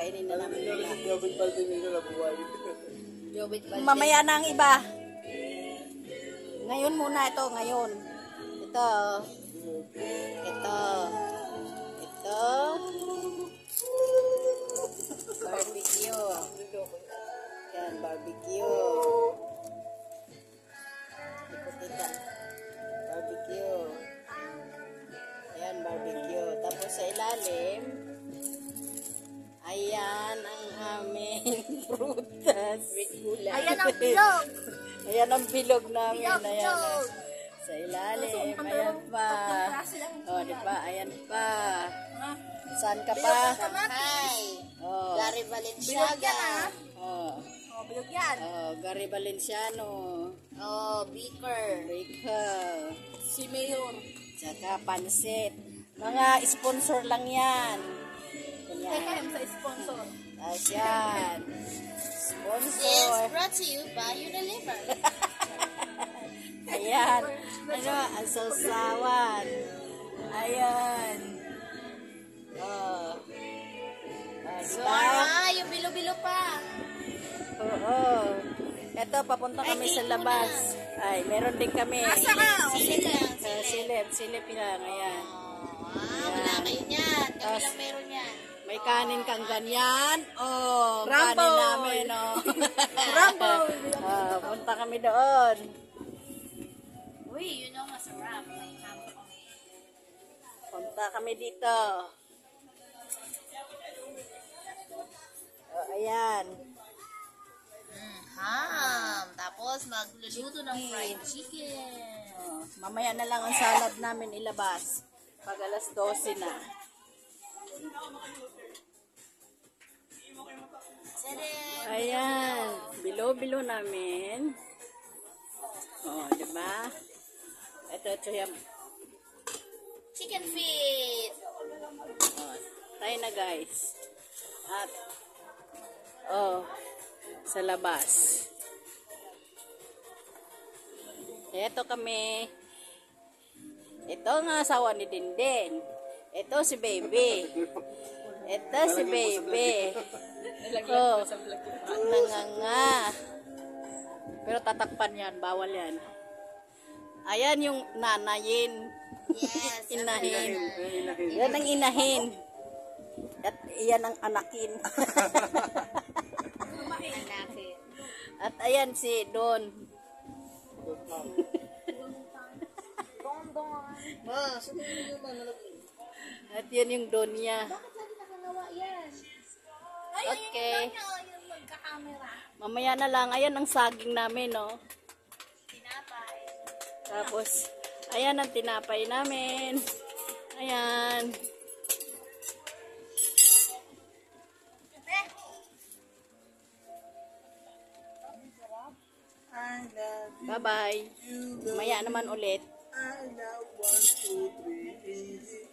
Kainin na namin pa din nila na buhay. Jobit Mamaya na ang iba. Ngayon muna ito, ngayon. Ito. Ito. Ito. Barbecue. Yan, barbecue. Ikot ayan ang aming prutas. Ayan ang bilog. Ayan ang bilog namin. Bilog, Ayan. bilog. Sa ilalim, ayan pa. Oh, di ba? Ayan pa. Saan ka pa? Hi. Oh. Gary Balenciaga. Oh. Oh, bilog yan. Oh, Gary Valenciano. Oh, beaker. Baker. Si Mayor. Tsaka pansit. Mga sponsor lang yan. Hem sa sponsor. Tapos yan. This Sponsor. brought to you by Unilever. Ayan. Ano, ang sausawan. Ayan. Oh. Ah, So, diba? ah, yung bilo-bilo pa. Oo. Ito, papunta kami sa labas. Ay, meron din kami. Asa ka? O, Silip. sila. Uh, silip. Silip lang. Ayan. Ah, wala kayo niyan. Kami Tapos- lang meron yan. May kanin kang ganyan. Oh, Rambo. kanin namin, oh. Rambo. Ah, punta kami doon. Uy, you know masarap. Punta kami dito. Oh, ayan. Mm, ham. Tapos magluluto ng fried chicken. Oh, mamaya na lang ang salad namin ilabas. Pag alas 12 na. Ayan. Bilo-bilo namin. Oh, di ba? Ito, ito yung... Chicken feet. Oh, tayo na guys. At, oh, sa labas. Ito kami. Ito nga asawa ni Dindin. Ito si Baby. Ito si Baby. Oh, ang nanganga. Pero tatakpan yan. Bawal yan. Ayan yung nanayin. Yes. Inahin. Yan ang inahin. At iyan ang anakin. Anakin. At ayan si Don. Oh, sunod mo naman. At yan yung Don niya. Bakit? Okay. Mamaya na lang. Ayan ang saging namin, no? Tinapay. Tapos, ayan ang tinapay namin. Ayan. Bye-bye. Mamaya naman ulit. I love one, two, three.